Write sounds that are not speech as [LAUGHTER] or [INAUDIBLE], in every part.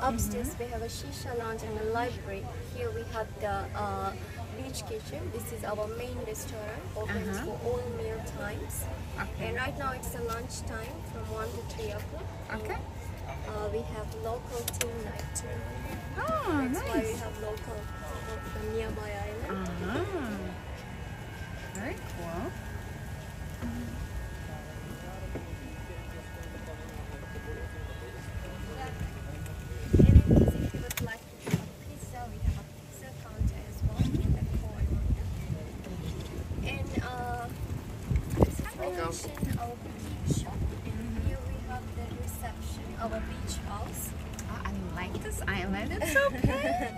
Upstairs we have a shisha lounge and a library. Here we have the uh, beach kitchen. This is our main restaurant, opens Uh-huh. for all meal times. Okay. And right now it's a lunch time from 1 to 3 o'clock. Okay. Uh, we have local team night too. Oh, That's why we have local from nearby island. Uh-huh. Very cool. And our boutique shop. And here we have the reception, our beach house. Oh, I like this island. It's so [LAUGHS] pretty.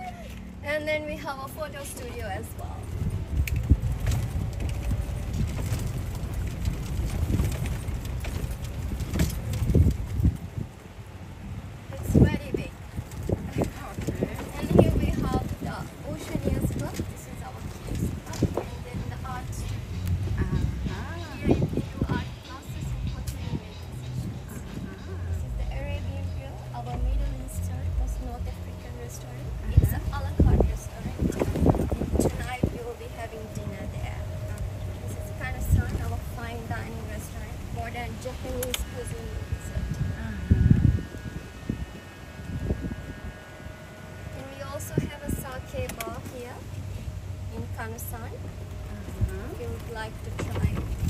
And then we have a photo studio as well. Modern Japanese cuisine. And we also have a sake bar here in Kanusan. If you would like to try.